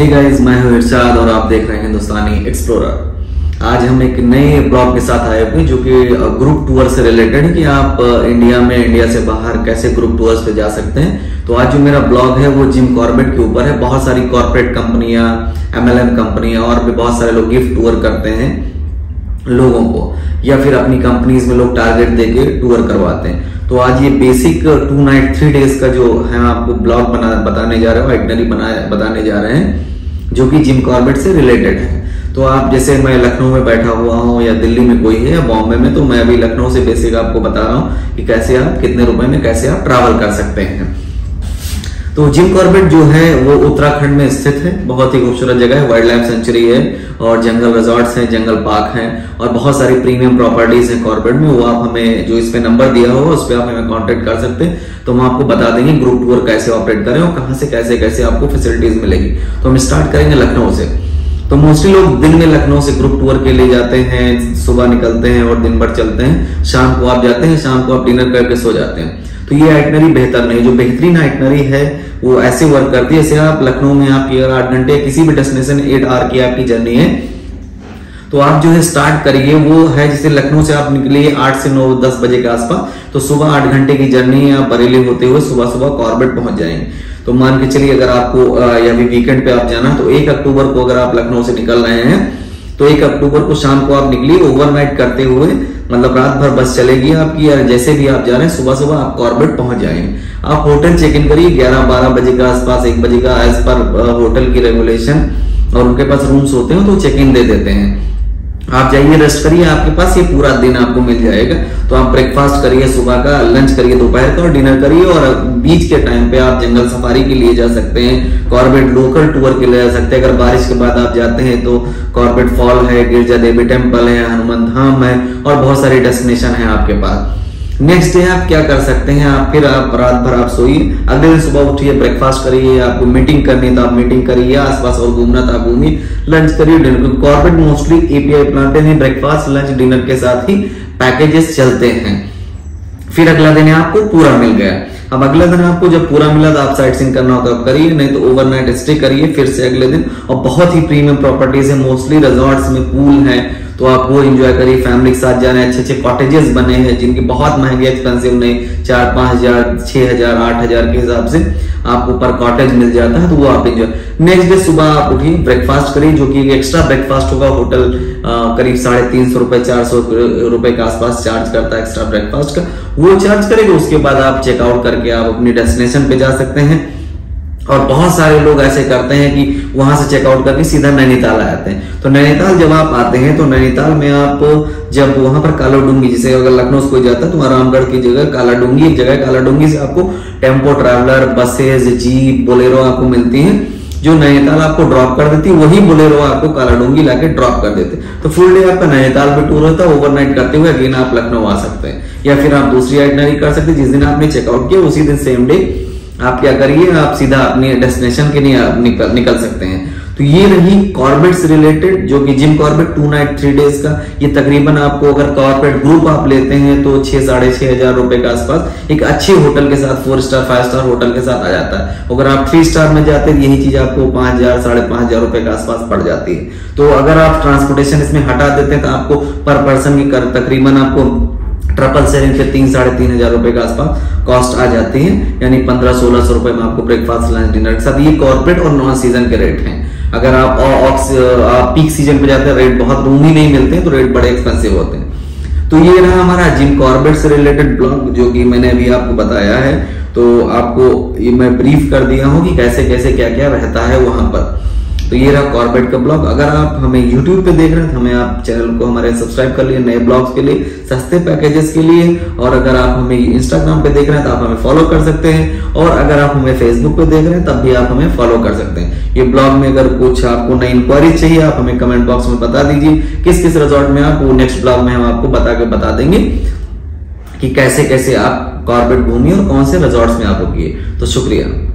Hey guys मैं हूँ इरशाद और आप देख रहे हैं हिंदुस्तानी एक्सप्लोरर आज हम एक नए ब्लॉग के साथ आए हुए जो कि ग्रुप टूर से रिलेटेड कि आप इंडिया में इंडिया से बाहर कैसे ग्रुप टूर्स पे जा सकते हैं। तो आज जो मेरा ब्लॉग है, वो जिम कॉर्बेट के ऊपर है। बहुत सारी कॉर्पोरेट कंपनियाँ एमएलएम कंपनियाँ और भी बहुत सारे लोग गिफ्ट टूर करते हैं। लोगों को, या फिर अपनी कंपनीज़ में लोग टारगेट देके टूर करवाते हैं। तो आज ये basic two night three days का जो है आपको ब्लॉग बना, बताने जा रहे हो आइटनरी बना, बताने जा रहे हैं, जो कि जिम कॉर्बेट से रिलेटेड है। तो आप, जैसे मैं लखनऊ में बैठा हुआ हूँ, या दिल्ली में कोई है, या बॉम्बे में तो मैं अभी लखनऊ से बेसिक आपको बता रहा हूँ कि कैसे आप, कितने रुपए में कैसे आप ट्रैवल कर सकते हैं। तो जिम कॉर्बेट जो है, वो उत्तराखंड में स्थित है। बहुत ही खूबसूरत जगह है वाइल्ड लाइफ सेंचुरी है और जंगल रिजॉर्ट्स हैं, जंगल पार्क हैं और बहुत सारी प्रीमियम प्रॉपर्टीज़ हैं कॉर्बेट में। वो आप हमें, जो इस पे नंबर दिया होगा उस पर आप हमें कांटेक्ट कर सकते हैं। तो हम आपको बता देंगे ग्रुप टूर कैसे ऑपरेट करें और कहाँ से कैसे कैसे आपको फैसिलिटीज़ मिलेगी। तो हम स्टार्ट करेंगे लखनऊ से। तो मोस्टली लोग दिन में लखनऊ से ग्रुप टूर के लिए जाते हैं, सुबह निकलते हैं और दिन भर चलते हैं। शाम को आप जाते हैं, शाम को आप डिनर करके सो जाते हैं। तो ये आइटनरी बेहतर नहीं, जो बेहतरीन आइटनरी है, वो ऐसे वर्क करती है, जैसे आप लखनऊ में आप आठ घंटे किसी भी डेस्टिनेशन एट आवर की आपकी जर्नी है तो आप जो है स्टार्ट करिए, वो है जैसे लखनऊ से आप निकलिए आठ से नौ, दस बजे के आसपास तो सुबह आठ घंटे की जर्नी आप बरेली होते हुए सुबह सुबह कॉर्बेट पहुँच जाएँगे। तो मान के चलिए अगर आपको या भी वीकेंड पे आप जाना तो एक अक्टूबर को अगर आप लखनऊ से निकल रहे हैं तो एक अक्टूबर को शाम को आप निकलिए ओवरनाइट करते हुए मतलब रात भर बस चलेगी आपकी, या जैसे भी आप जा रहे हैं, सुबह सुबह आप कॉर्बेट पहुँच जाएँगे आप होटल चेक इन करिए, ग्यारह बारह बजे के आसपास, एक बजे का एज पर होटल की रेगुलेशन और उनके पास रूम्स होते हैं तो चेक इन दे देते हैं। आप जाइए रेस्ट करिए, आपके पास ये पूरा दिन आपको मिल जाएगा। तो आप ब्रेकफास्ट करिए सुबह का लंच करिए दोपहर का और डिनर करिए और बीच के टाइम पे आप जंगल सफारी के लिए जा सकते हैं। कॉर्बेट लोकल टूर के लिए जा सकते हैं। अगर बारिश के बाद आप जाते हैं तो कॉर्बेट फॉल है गिरजा देवी टेंपल है, हनुमान धाम है और बहुत सारे डेस्टिनेशन है आपके पास। नेक्स्ट डे आप क्या कर सकते हैं? आप फिर आप रात भर आप सोइए। अगले दिन सुबह उठिए ब्रेकफास्ट करिए, आपको मीटिंग करनी तो आप मीटिंग करिए, आसपास और घूमना था घूमिए। लंच करिए डिनर कॉर्पोरेट मोस्टली एपीआई प्लांटे हैं ब्रेकफास्ट लंच डिनर के साथ ही पैकेजेस चलते हैं। फिर अगला दिन आपको पूरा मिल गया। अब अगले दिन आपको जब पूरा मिला तो आप साइट सीन करना हो तो आप करिए, नहीं तो ओवरनाइट स्टे करिए फिर से अगले दिन। और बहुत ही प्रीमियम प्रॉपर्टीज़ है मोस्टली रिजॉर्ट्स में पूल है तो आप वो एंजॉय करिए फैमिली के साथ जाना अच्छे अच्छे कॉटेजेस बने हैं, जिनके बहुत महँगे एक्सपेंसिव नहीं, चार, पाँच हज़ार, छह हज़ार, आठ हज़ार के हिसाब से आपको पर कॉटेज मिल जाता है तो वो आप इंजॉय नेक्स्ट डे सुबह आप उठिए ब्रेकफास्ट करिए, जो कि एक्स्ट्रा ब्रेकफास्ट होगा, होटल करीब साढ़े तीन सौ रुपए, चार सौ रुपए के आसपास चार्ज करता है एक्स्ट्रा ब्रेकफास्ट का। वो चार्ज करेगा, उसके बाद आप चेकआउट करके आप अपनी डेस्टिनेशन पे जा सकते हैं। और बहुत सारे लोग ऐसे करते हैं कि वहाँ से चेकआउट करके सीधा नैनीताल आ जाते हैं। तो नैनीताल जब आप आते हैं तो नैनीताल में आप जब वहाँ पर काला डूँगी जैसे अगर लखनऊ से कोई जाता है तो रामगढ़ की जगह काला डूँगी एक जगह काला डूँगी से आपको tempo traveller buses jeep Bolero आपको मिलती है, जो नैनीताल आपको ड्रॉप कर देती है, वही बोलेरो आपको काला डूँगी लाके ड्रॉप कर देते तो फुल डे आपका नैनीताल में टूर होता है ओवरनाइट करते हुए अगेन आप लखनऊ आ सकते हैं। या फिर आप दूसरी आइटनरी कर सकते हैं, जिस दिन आपने चेकआउट किया, उसी दिन सेम डे आप क्या करिए, आप सीधा अपने डेस्टिनेशन के लिए निकल निकल सकते हैं। तो ये रही कॉर्बेट से रिलेटेड जो कि Jim Corbett two night three days का, ये तकरीबन आपको अगर कॉर्बेट ग्रुप आप लेते हैं तो छह, साढ़े छह हज़ार रुपए के आसपास एक अच्छे होटल के साथ four star five star hotel के साथ आ जाता है। अगर आप थ्री स्टार में जाते हैं यही चीज़ आपको पाँच हज़ार, साढ़े पाँच हज़ार रुपए के आसपास पड़ जाती है। तो अगर आप ट्रांसपोर्टेशन इसमें हटा देते हैं तो आपको पर पर्सन की तकरीबन आपको ट्रिपल सेवन पे तीन साढ़े तीन हज़ार रुपए के आसपास कॉस्ट आ जाती है। यानी पंद्रह सोलह सौ रुपए में आपको ब्रेकफास्ट लंच डिनर के साथ ये कॉर्पोरेट और नॉन सीज़न के रेट हैं। अगर आप, आप पीक सीज़न पे जाते हैं रेट बहुत रूम ही नहीं मिलते हैं तो रेट बड़े एक्सपेंसिव होते हैं। तो ये रहा हमारा जिम कॉर्बेट से रिलेटेड ब्लॉग जो कि मैंने अभी आपको बताया है। तो आपको ये मैं ब्रीफ कर दिया हूँ कि कैसे कैसे क्या क्या रहता है वहाँ पर। तो ये रहा कॉर्बेट का ब्लॉग अगर आप हमें यूट्यूब पे देख रहे हैं तो हमें आप चैनल को हमारे सब्सक्राइब कर लिए, नए ब्लॉग्स के लिए, सस्ते पैकेजेस के लिए, और अगर आप हमें इंस्टाग्राम पे देख रहे हैं तो आप हमें फॉलो कर सकते हैं, और अगर आप हमें फेसबुक पे देख रहे हैं, तब भी आप हमें फॉलो कर सकते हैं। ये ब्लॉग में अगर कुछ आपको नई इंक्वायरी चाहिए, आप हमें कमेंट बॉक्स में बता दीजिए किस किस रिजॉर्ट में आप, वो नेक्स्ट ब्लॉग में हम आपको बता के बता देंगे कि कैसे कैसे आप कॉर्बेट घूमिए और कौन से रिजॉर्ट्स में आप रुकिए। तो शुक्रिया।